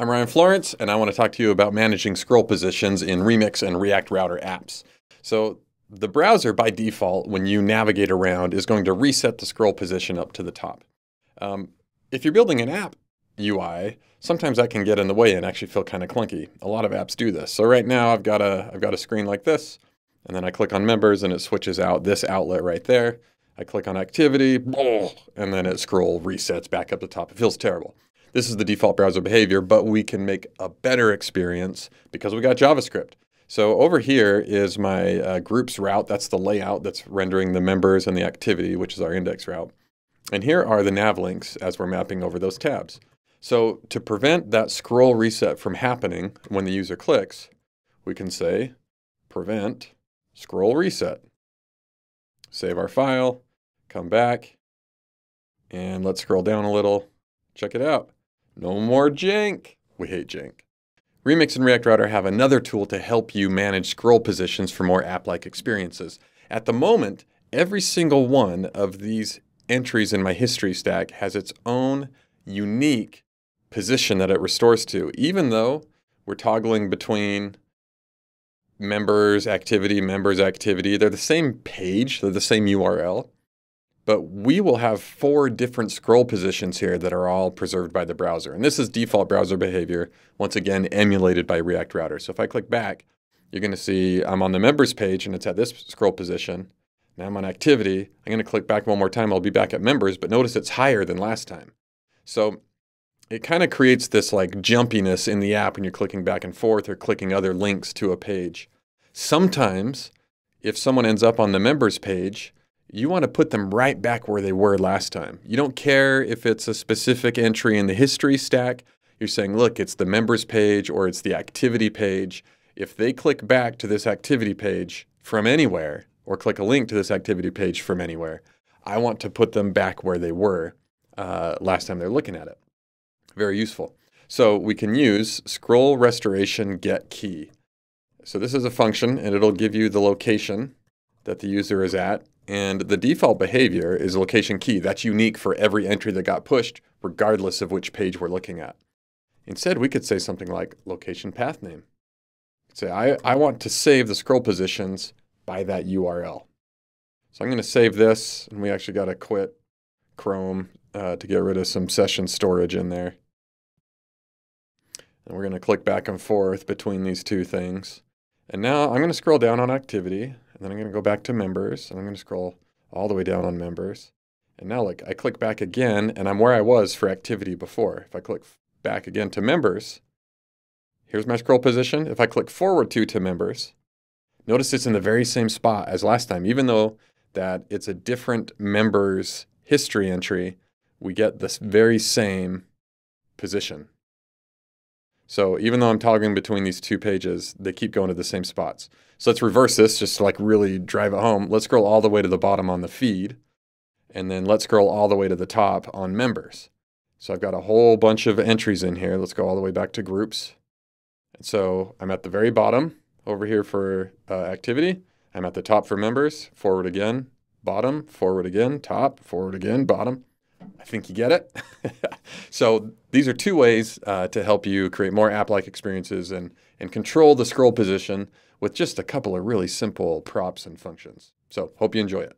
I'm Ryan Florence, and I want to talk to you about managing scroll positions in Remix and React Router apps. So, the browser by default, when you navigate around, is going to reset the scroll position up to the top. Um, if you're building an app UI, sometimes that can get in the way and actually feel kind of clunky. A lot of apps do this. So right now I've got a I've got a screen like this, and then I click on members and it switches out this outlet right there. I click on activity, and then it scroll resets back up the top. It feels terrible. This is the default browser behavior, but we can make a better experience because we got JavaScript. So over here is my uh, groups route. That's the layout that's rendering the members and the activity, which is our index route. And here are the nav links as we're mapping over those tabs. So to prevent that scroll reset from happening when the user clicks, we can say prevent scroll reset. Save our file, come back, and let's scroll down a little. Check it out. No more jank. We hate jank. Remix and React Router have another tool to help you manage scroll positions for more app-like experiences. At the moment, every single one of these entries in my history stack has its own unique position that it restores to, even though we're toggling between members activity, members activity. They're the same page, they're the same URL. But we will have four different scroll positions here that are all preserved by the browser. And this is default browser behavior, once again, emulated by React Router. So if I click back, you're going to see I'm on the members page and it's at this scroll position. Now I'm on activity. I'm going to click back one more time. I'll be back at members, but notice it's higher than last time. So it kind of creates this like jumpiness in the app when you're clicking back and forth or clicking other links to a page. Sometimes, if someone ends up on the members page, you want to put them right back where they were last time. You don't care if it's a specific entry in the history stack. You're saying, look, it's the members page or it's the activity page. If they click back to this activity page from anywhere or click a link to this activity page from anywhere, I want to put them back where they were uh, last time they're looking at it. Very useful. So we can use scroll restoration get key. So this is a function and it'll give you the location that the user is at and the default behavior is location key. That's unique for every entry that got pushed, regardless of which page we're looking at. Instead, we could say something like location path name. Say, I, I want to save the scroll positions by that URL. So I'm going to save this, and we actually got to quit Chrome uh, to get rid of some session storage in there. And we're going to click back and forth between these two things. And now I'm going to scroll down on activity, and then I'm going to go back to members and I'm going to scroll all the way down on members. And now look, I click back again and I'm where I was for activity before. If I click back again to members, here's my scroll position. If I click forward to to members, notice it's in the very same spot as last time, even though that it's a different members history entry, we get this very same position. So even though I'm toggling between these two pages, they keep going to the same spots. So let's reverse this just to like really drive it home. Let's scroll all the way to the bottom on the feed. And then let's scroll all the way to the top on members. So I've got a whole bunch of entries in here. Let's go all the way back to groups. And so I'm at the very bottom over here for uh, activity. I'm at the top for members, forward again, bottom, forward again, top, forward again, bottom. I think you get it. so these are two ways uh, to help you create more app-like experiences and, and control the scroll position with just a couple of really simple props and functions. So hope you enjoy it.